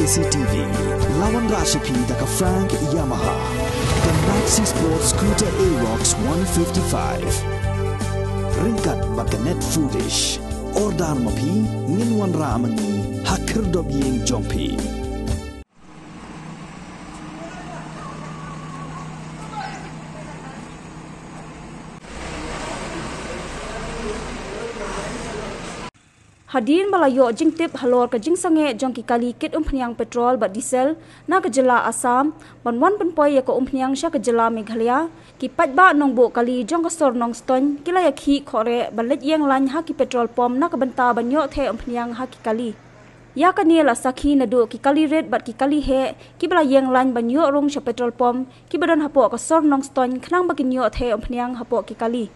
KCTV, Lawan Rashipi Daka Frank Yamaha, the Maxi Sport Scooter Aerox 155, Ringkat Bakanet Foodish, Ordan Mapi, Ninwan Ramani, Hakir Dobying Jompi. Hadin balayo jing tip halor ka jing sange jong ki kali kit umphniang petrol ba diesel na ka jela Assam ban wan pen poi ya ko umphniang sha ka jela Meghalaya. Ki pat ba nong bo kali jong ka stor nong ston kila ya khi khore balet yeng lan ha ki petrol pom na ka banta ban yo the umphniang ha ki kali. Ya ka ni la sakhi na do ki kali red bat ki kali he ki bala yeng lan ban yo rong sha petrol pom ki badan hapo ka stor nong ston khnang ba ki yo the umphniang hapo ki kali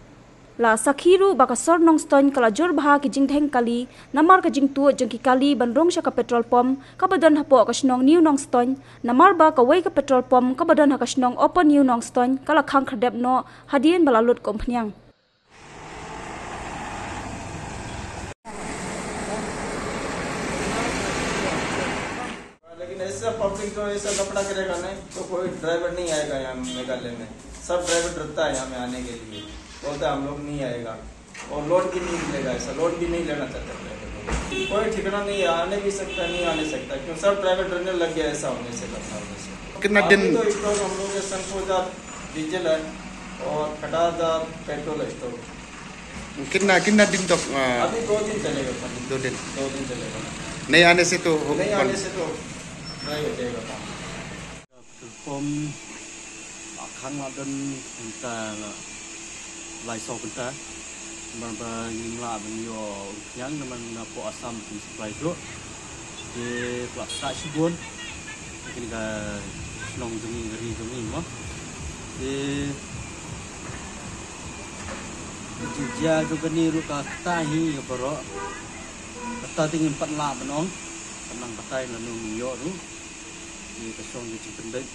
la sakhiru baka sor nong ston kala jor bha ki jing theng kali namar ka jing tu jong ki kali ban rong sha ka petrol pom ka badan hapo ka snong new nong ston namar ba ka wei ka petrol pom ka badan ha ka snong open new nong ston kala khang khadep no hadien bala lut kom phnyang लेकिन ऐसा public जो ऐसा कपड़ा करेगा नहीं तो कोई driver नहीं आएगा यहाँ मेघालय में सब ड्राइवर डरता है यहाँ में आने के लिए बोलता हम लोग नहीं आएगा। और लोड भी नहीं मिलेगा ऐसा लोड भी नहीं लेना चाहता कोई ठिकाना नहीं है आने भी सकता नहीं आने सकता। क्यों? सब ड्राइवर डरने लग गया ऐसा होने से करना होने से। कितना दिन तो स्टॉक हम लोग के संकोजार डीजल है और खटादार पेट्रोल है स्टॉक कितना कितना दिन तक आ, अभी दो दिन चलेगा दो दिन। दो दिन चलेगा। नहीं आने से तो हो- नहीं आने से तो नहीं हो जाएगा काम। Kita la lai sok kita berbanyimla banyo yang teman nak asam di supply tu. Di plak tak sibun mungkin ke long jengi ngeri jengi mah di Jujia juga ni ruka tahi ya bro Kita tinggi empat lah benong Tenang petai lalu minyak tu. Di kesong di cipendek.